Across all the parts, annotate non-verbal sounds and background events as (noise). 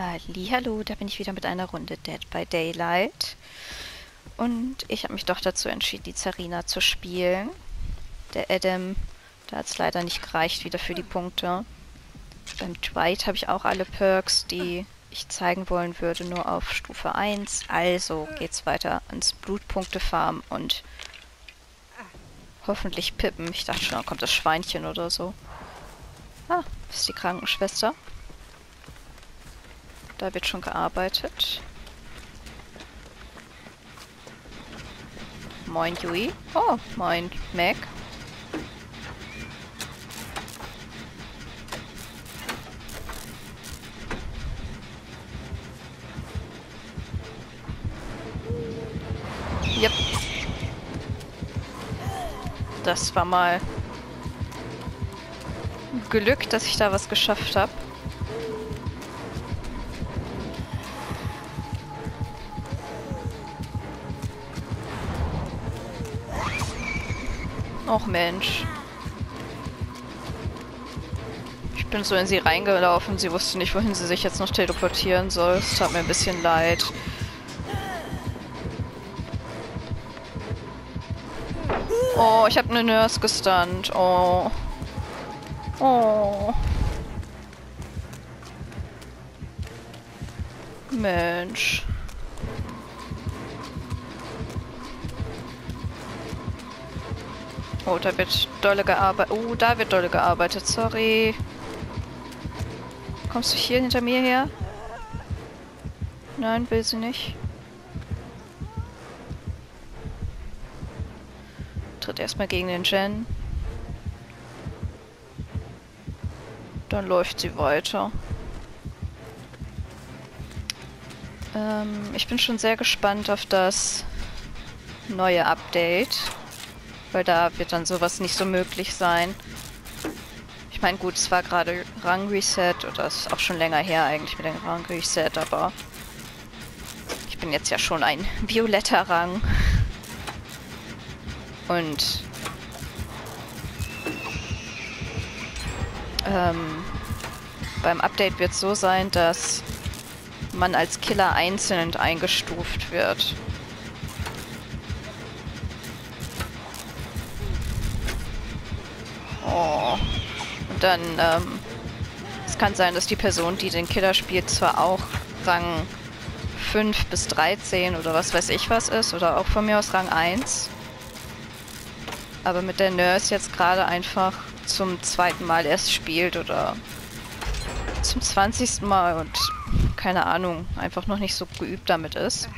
Hallo, da bin ich wieder mit einer Runde Dead by Daylight. Und ich habe mich doch dazu entschieden, die Zarina zu spielen. Der Adam, da hat es leider nicht gereicht wieder für die Punkte. Beim Dwight habe ich auch alle Perks, die ich zeigen wollen würde, nur auf Stufe 1. Also geht's weiter ans Blutpunktefarm und hoffentlich Pippen. Ich dachte schon, da kommt das Schweinchen oder so. Ah, ist die Krankenschwester. Da wird schon gearbeitet. Moin Yui. Oh, moin Mac. Yep. Das war mal Glück, dass ich da was geschafft habe. Och Mensch. Ich bin so in sie reingelaufen. Sie wusste nicht, wohin sie sich jetzt noch teleportieren soll. Es tat mir ein bisschen leid. Oh, ich habe eine Nurse gestunt. Oh. Oh. Mensch. Oh, da wird dolle gearbeitet. Oh, da wird dolle gearbeitet. Sorry. Kommst du hier hinter mir her? Nein, will sie nicht. Tritt erstmal gegen den Gen. Dann läuft sie weiter. Ähm, ich bin schon sehr gespannt auf das neue Update. Weil da wird dann sowas nicht so möglich sein. Ich meine, gut, es war gerade Rang-Reset oder es ist auch schon länger her eigentlich mit dem Rang-Reset, aber ich bin jetzt ja schon ein (laughs) violetter Rang. Und ähm, beim Update wird es so sein, dass man als Killer einzeln eingestuft wird. Oh. Und dann, ähm, es kann sein, dass die Person, die den Killer spielt, zwar auch Rang 5 bis 13 oder was weiß ich was ist, oder auch von mir aus Rang 1. Aber mit der Nurse jetzt gerade einfach zum zweiten Mal erst spielt oder zum 20. Mal und keine Ahnung, einfach noch nicht so geübt damit ist.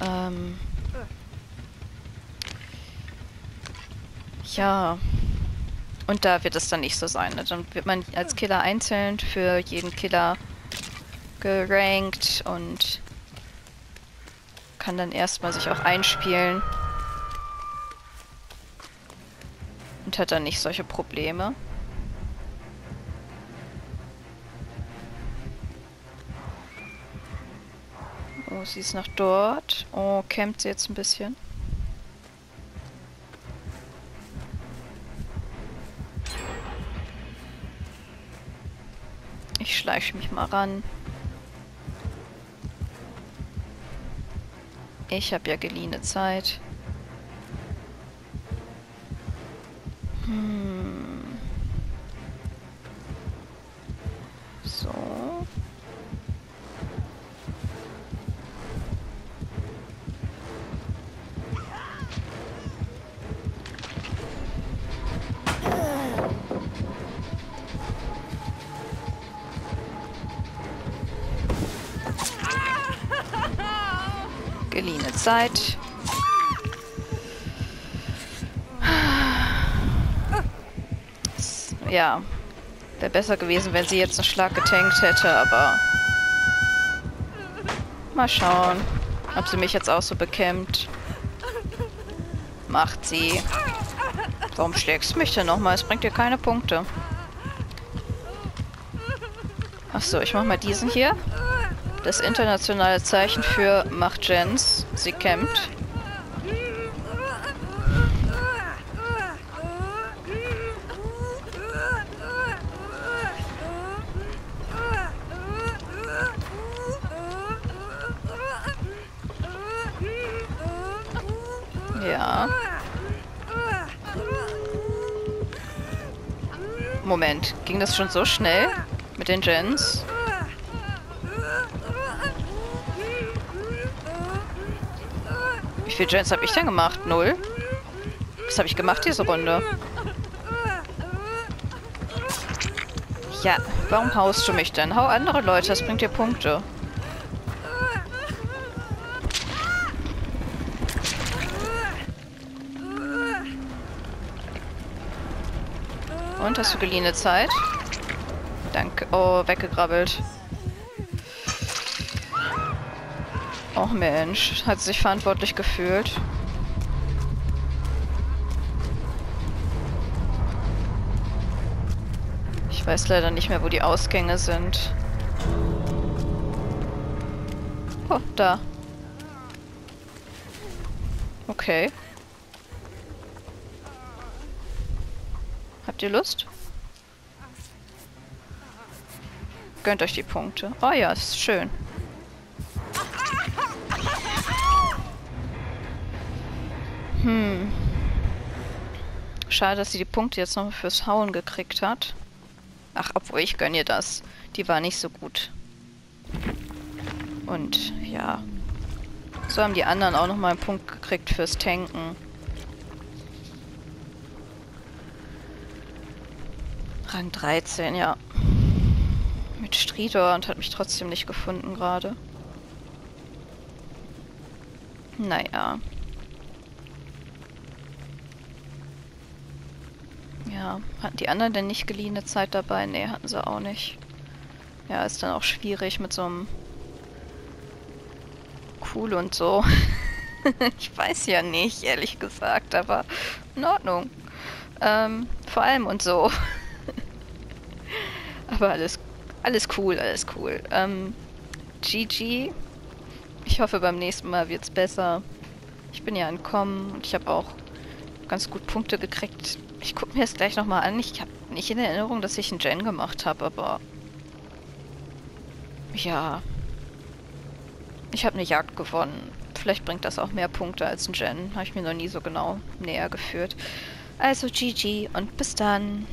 Ähm, Ja. Und da wird es dann nicht so sein. Ne? Dann wird man als Killer einzeln für jeden Killer gerankt und kann dann erstmal sich auch einspielen. Und hat dann nicht solche Probleme. Oh, sie ist nach dort. Oh, campt sie jetzt ein bisschen. Ich schleiche mich mal ran. Ich habe ja geliehene Zeit. Hm. Geliehene Zeit. Ja, wäre besser gewesen, wenn sie jetzt einen Schlag getankt hätte, aber mal schauen, ob sie mich jetzt auch so bekämmt. Macht sie. Warum schlägst du mich denn nochmal? Es bringt dir keine Punkte. Achso, ich mach mal diesen hier. Das internationale Zeichen für Macht Jens. Sie kämpft. Ja. Moment, ging das schon so schnell mit den Gens? Wie viele Gens habe ich denn gemacht? Null? Was habe ich gemacht diese Runde? Ja, warum haust du mich denn? Hau andere Leute, das bringt dir Punkte. Und, hast du geliehene Zeit? Danke. Oh, weggegrabbelt. Oh Mensch, hat sich verantwortlich gefühlt. Ich weiß leider nicht mehr, wo die Ausgänge sind. Oh, da. Okay. Habt ihr Lust? Gönnt euch die Punkte. Oh ja, ist schön. Hm. Schade, dass sie die Punkte jetzt noch fürs Hauen gekriegt hat. Ach, obwohl ich gönne ihr das. Die war nicht so gut. Und ja. So haben die anderen auch nochmal einen Punkt gekriegt fürs Tanken. Rang 13, ja. Mit Stridor und hat mich trotzdem nicht gefunden gerade. Naja. Ja, hatten die anderen denn nicht geliehene Zeit dabei? Nee, hatten sie auch nicht. Ja, ist dann auch schwierig mit so einem Cool und so. (laughs) ich weiß ja nicht, ehrlich gesagt, aber in Ordnung. Ähm, vor allem und so. (laughs) Aber alles, alles cool, alles cool. Ähm, GG. Ich hoffe, beim nächsten Mal wird's besser. Ich bin ja entkommen und ich habe auch ganz gut Punkte gekriegt. Ich gucke mir das gleich nochmal an. Ich habe nicht in Erinnerung, dass ich einen Gen gemacht habe, aber... Ja. Ich habe eine Jagd gewonnen. Vielleicht bringt das auch mehr Punkte als ein Gen. Habe ich mir noch nie so genau näher geführt. Also GG und bis dann.